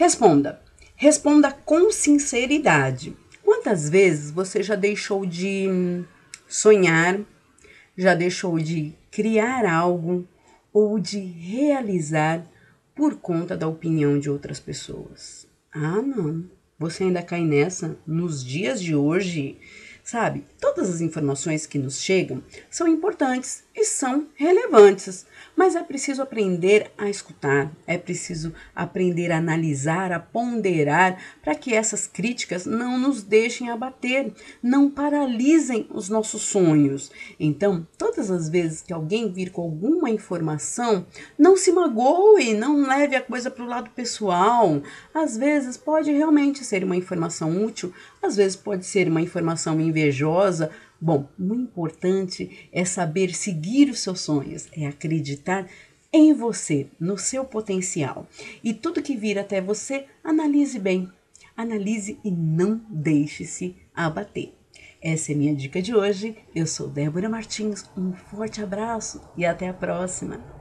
Responda. Responda com sinceridade. Quantas vezes você já deixou de sonhar, já deixou de criar algo ou de realizar por conta da opinião de outras pessoas? Ah, não. Você ainda cai nessa nos dias de hoje? Sabe, todas as informações que nos chegam são importantes e são relevantes, mas é preciso aprender a escutar, é preciso aprender a analisar, a ponderar, para que essas críticas não nos deixem abater, não paralisem os nossos sonhos. Então, todas as vezes que alguém vir com alguma informação, não se magoe, não leve a coisa para o lado pessoal. Às vezes pode realmente ser uma informação útil, às vezes pode ser uma informação invejosa. Bom, o importante é saber seguir os seus sonhos, é acreditar em você, no seu potencial. E tudo que vir até você, analise bem. Analise e não deixe-se abater. Essa é minha dica de hoje. Eu sou Débora Martins. Um forte abraço e até a próxima.